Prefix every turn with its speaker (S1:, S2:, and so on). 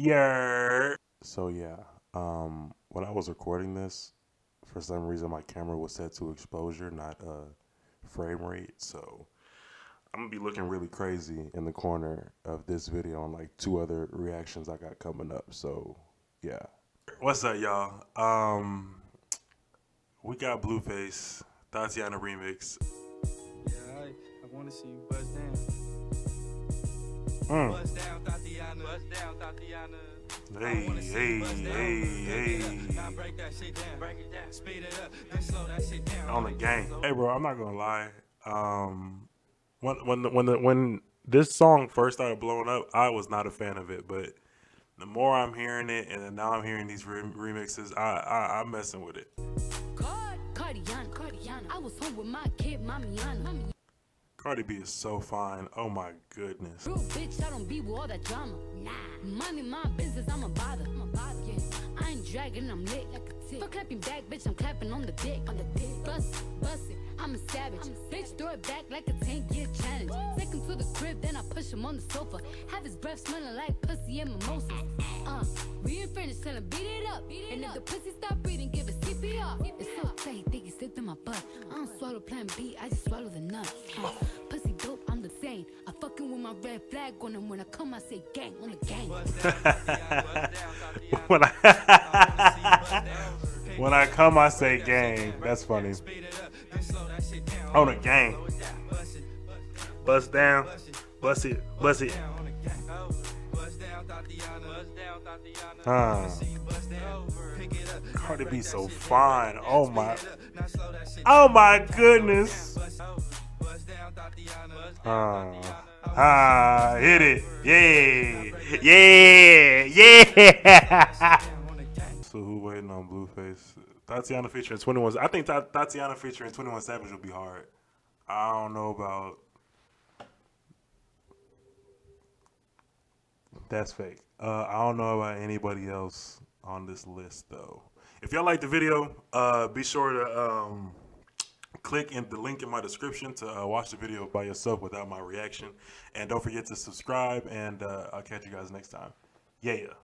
S1: Yeah. So yeah, um, when I was recording this, for some reason my camera was set to exposure, not uh frame rate. So I'm gonna be looking really crazy in the corner of this video and like two other reactions I got coming up. So yeah. What's up, y'all? Um, we got Blueface Thotiana remix.
S2: Yeah, I, I want to see you buzz down.
S1: Mm.
S2: Buzz down, Thotiana. Buzz.
S1: Hey, hey, hey, hey.
S2: Now break that shit down. Break it down. Speed it up. Then slow that shit down.
S1: on the game. Hey, bro, I'm not gonna lie. Um, when when when the, when this song first started blowing up, I was not a fan of it. But the more I'm hearing it, and then now I'm hearing these re- remixes, I, I I'm messing with it.
S3: Card, Cardiana, Cardiana. I was home with my kid, Mamiana. Mami,
S1: Cardi B is so fine. Oh my goodness.
S3: real bitch, I don't be with all that drama. Nah, money, my business, I'm a bother. I'm a bother. Yeah, I ain't dragging, I'm lit like a tick. For clapping back, bitch, I'm clapping on the dick. On the dick. Bust bust it. I'm a savage. Bitch, throw it back like a 10 year challenge. Take him to the crib, then I push him on the sofa. Have his breath smelling like pussy and mimosas. Uh, we ain't finished, tell him beat it up. and if the pussy stop breathing, give it CPR. It's my butt. I don't swallow plan B, I just swallow the nut. Uh, pussy dope, I'm the same. I fucking with my red flag on him. When I come, I say gang on the gang.
S1: when I when I come, I say gang. That's funny. On a gang. Bust down, bust it, bust it.
S2: Buzz down, Thotiana. Buzz.
S1: Huh.
S2: See you buzz down. Pick it up.
S1: Cardi B so fine. Oh my, Oh my goodness. Ah, ah, hit it. Yeah, yeah, yeah. So who waiting on Blueface? Thotiana featuring 21. I think Thotiana featuring 21 Savage will be hard. I don't know about. That's fake. Uh, I don't know about anybody else on this list though. If y'all like the video, uh, be sure to um, click in the link in my description to uh, watch the video by yourself without my reaction. And don't forget to subscribe, and uh, I'll catch you guys next time. Yeah.